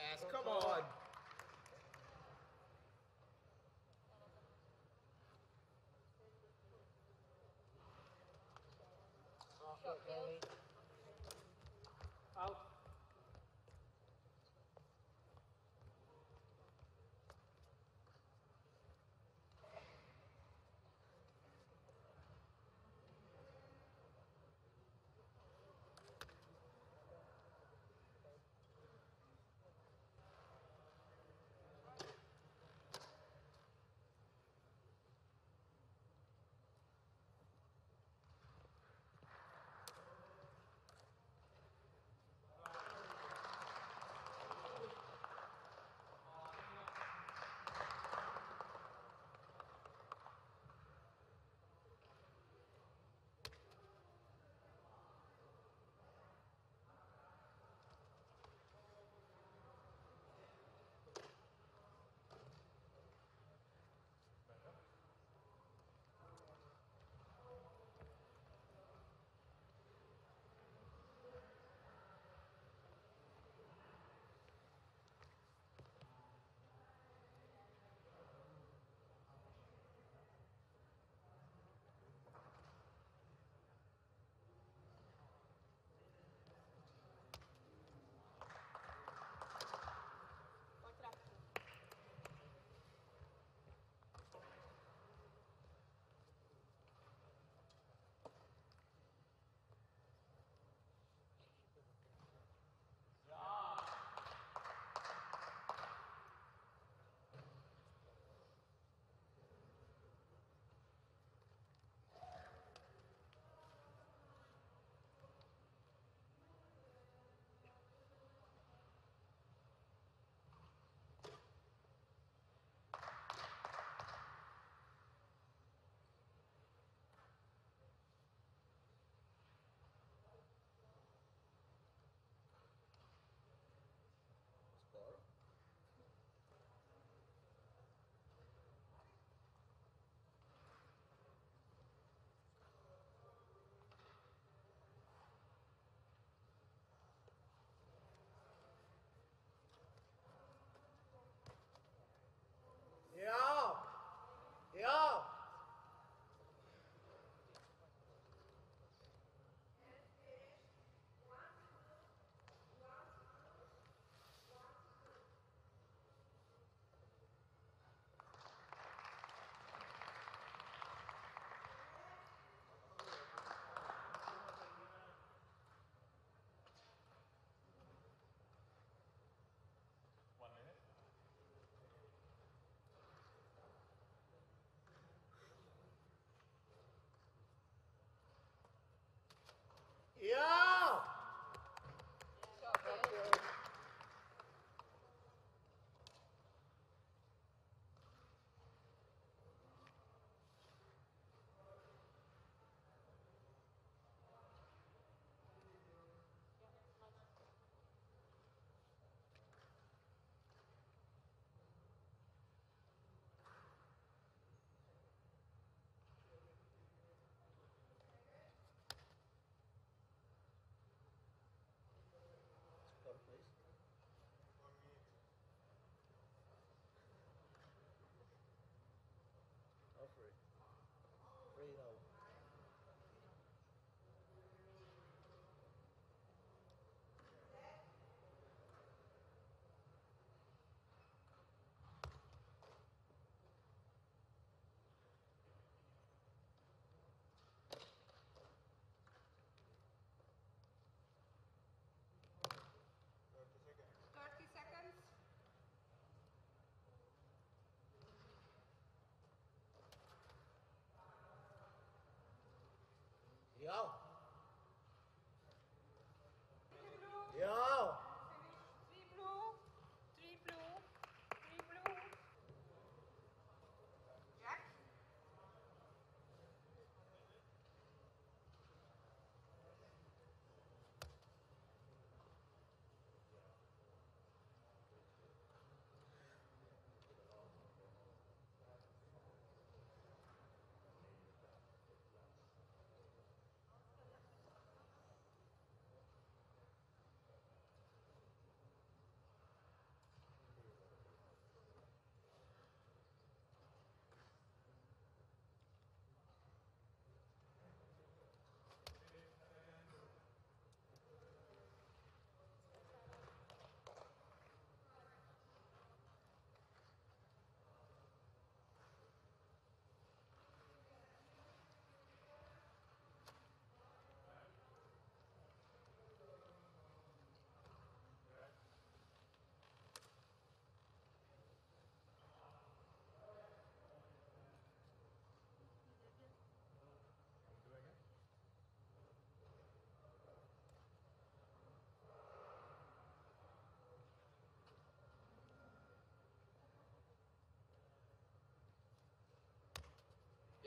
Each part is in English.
Yes, come on.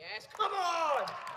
Yes, come on!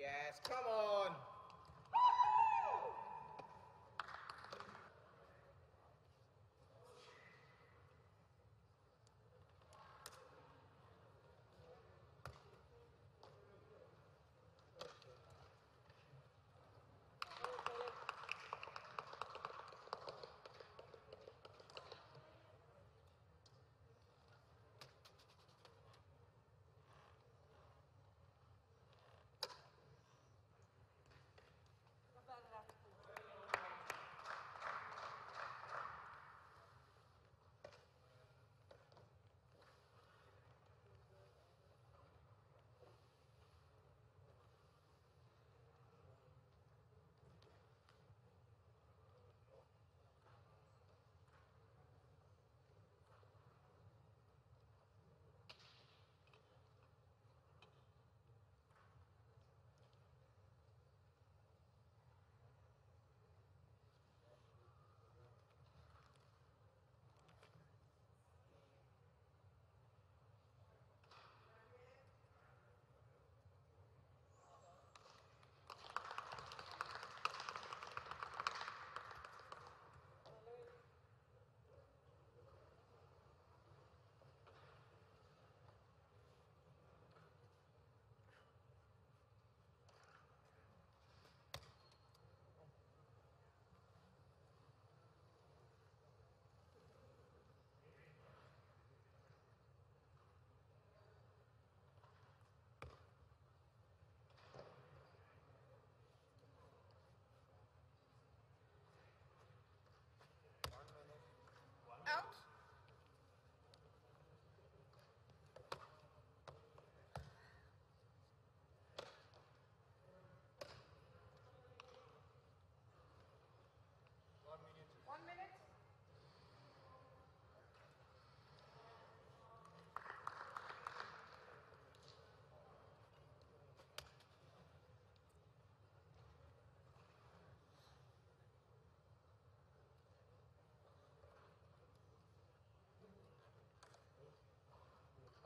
Yes, come on!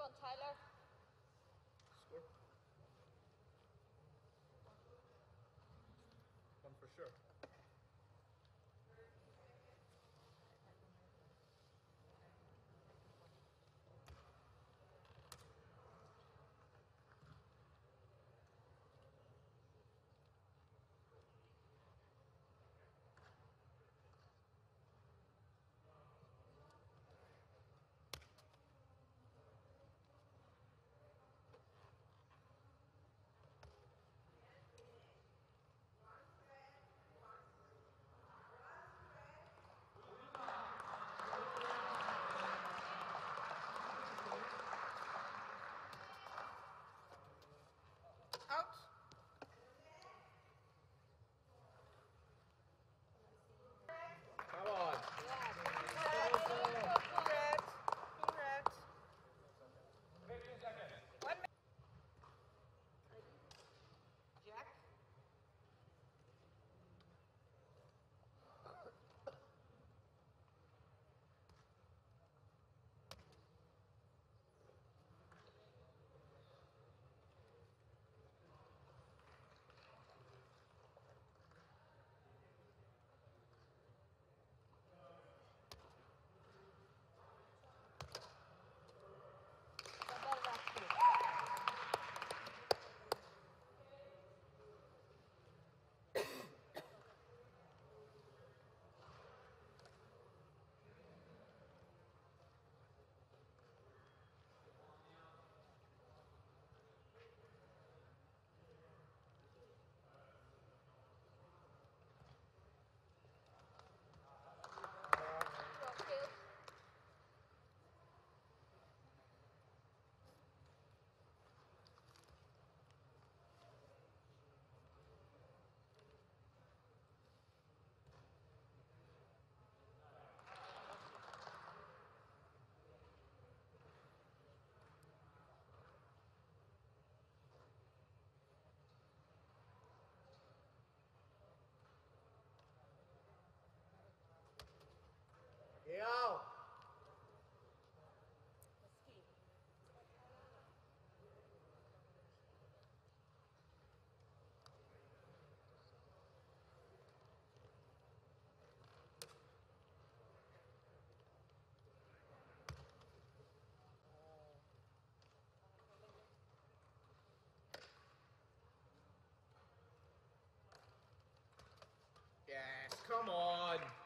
On, Tyler. Score. One for sure. Come on.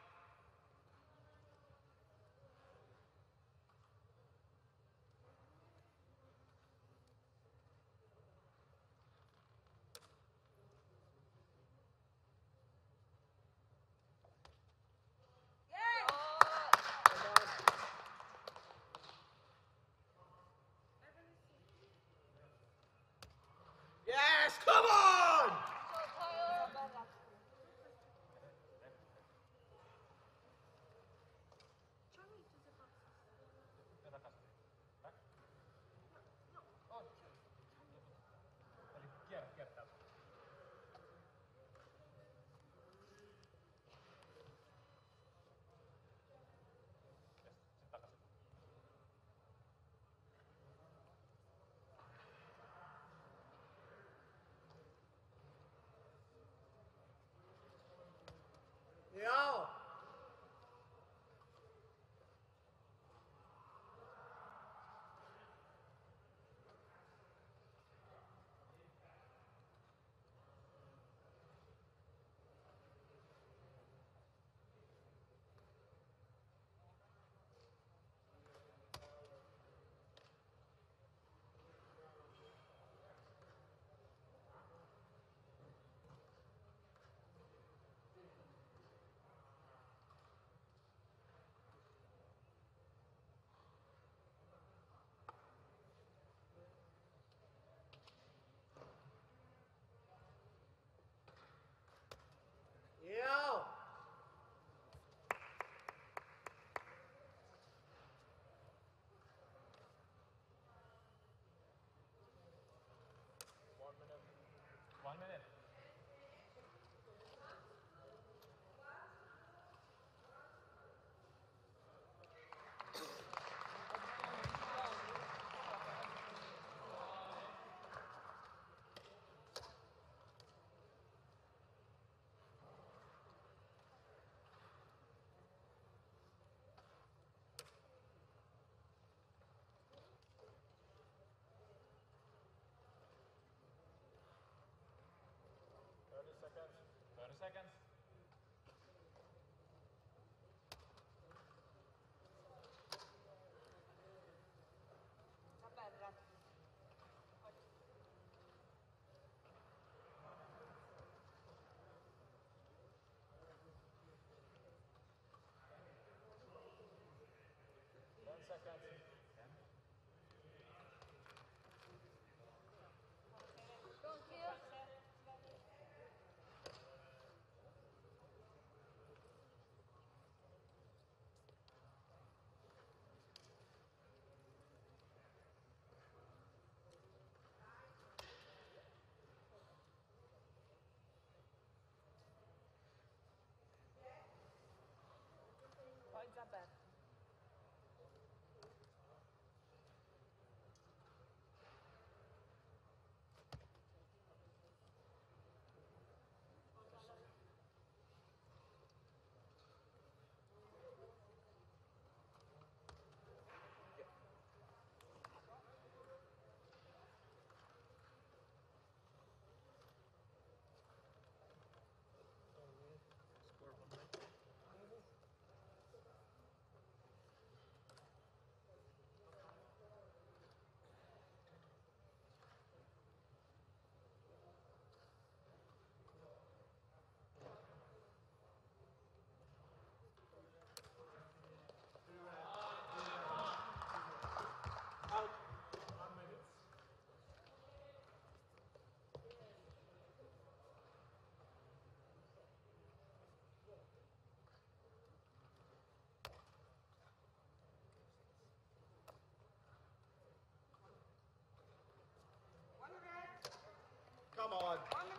Come on.